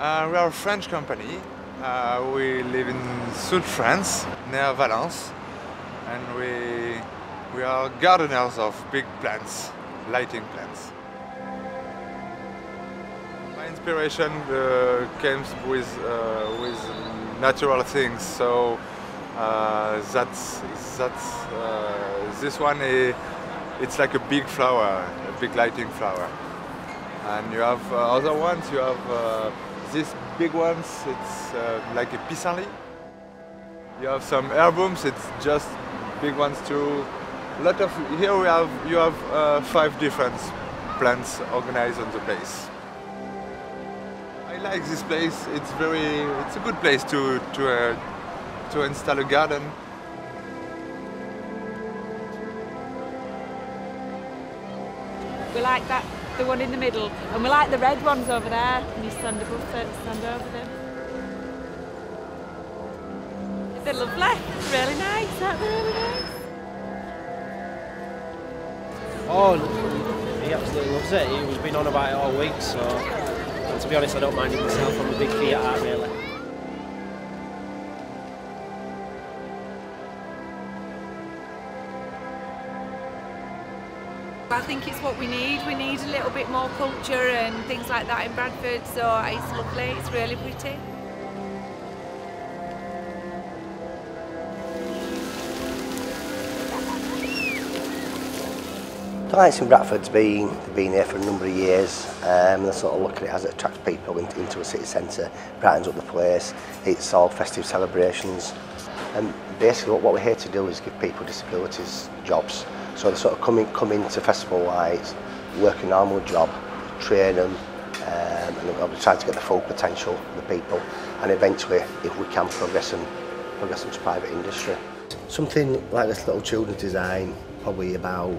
Uh, we are a French company. Uh, we live in South France, near Valence, and we, we are gardeners of big plants, lighting plants. My inspiration uh, came with, uh, with natural things, so uh, that's, that's, uh, this one, is, it's like a big flower, a big lighting flower. And you have other ones, you have these big ones, it's uh, like a pissenlit. You have some herbums, it's just big ones too. A lot of here we have you have uh, five different plants organized on the place. I like this place. It's very it's a good place to to uh, to install a garden. We like that, the one in the middle, and we like the red ones over there. Can you stand above it, stand over them? They're lovely, really nice, aren't they really nice? Oh, he absolutely loves it. He's been on about it all week, so and to be honest, I don't mind it myself. I'm a big Fiat art, really. I think it's what we need. We need a little bit more culture and things like that in Bradford, so it's lovely, it's really pretty. The Lights in Bradford's been, been here for a number of years um, and they sort of look at it as it attracts people into, into a city centre, brightens up the place, it's all festive celebrations and basically what, what we're here to do is give people disabilities jobs so they sort of come, in, come into Festival Lights, work a normal job, train them um, and we're trying to get the full potential of the people and eventually if we can progress them, progress them to private industry. Something like this little children's design, probably about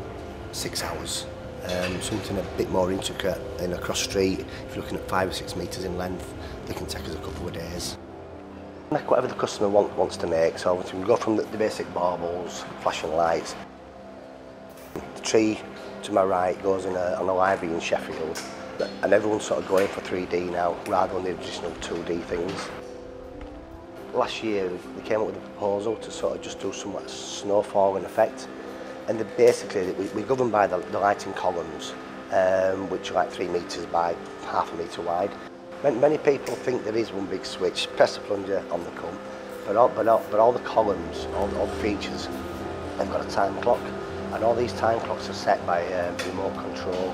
six hours. Um, something a bit more intricate in a cross street, if you're looking at five or six metres in length, they can take us a couple of days. Make whatever the customer want, wants to make, so we can go from the, the basic baubles, flashing lights. The tree to my right goes in a, on a library in Sheffield, and everyone's sort of going for 3D now, rather than the traditional 2D things. Last year, we came up with a proposal to sort of just do some like snowfall and effect, and the, basically we, we govern by the, the lighting columns, um, which are like three metres by half a metre wide. Many, people think there is one big switch, press the plunger on the comb, but all, but all, but all the columns, all, all the features, they've got a time clock, and all these time clocks are set by uh, remote control.